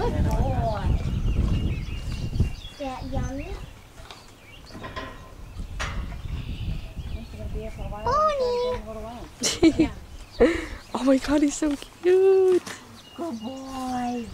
Good boy. That yummy. Bonnie! oh my god, he's so cute. Good boy.